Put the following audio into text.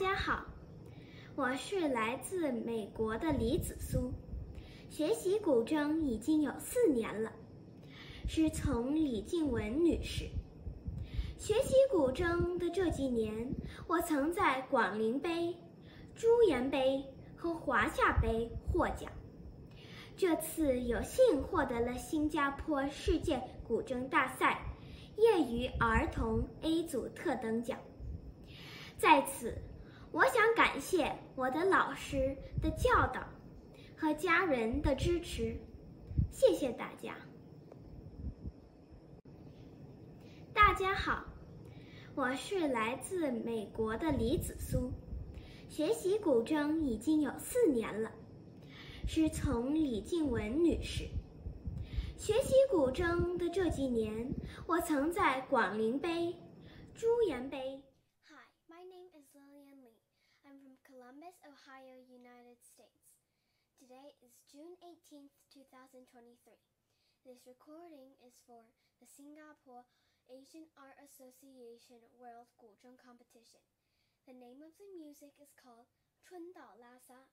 大家好，我是来自美国的李子苏，学习古筝已经有四年了，师从李静文女士。学习古筝的这几年，我曾在广陵杯、朱颜杯和华夏杯获奖。这次有幸获得了新加坡世界古筝大赛业余儿童 A 组特等奖。在此，我想感谢我的老师的教导和家人的支持，谢谢大家。大家好，我是来自美国的李子苏，学习古筝已经有四年了，师从李静文女士。学习古筝的这几年，我曾在广陵杯、朱颜杯。Ohio, United States. Today is June 18th, 2023. This recording is for the Singapore Asian Art Association World Guzheng Competition. The name of the music is called 春岛拉萨.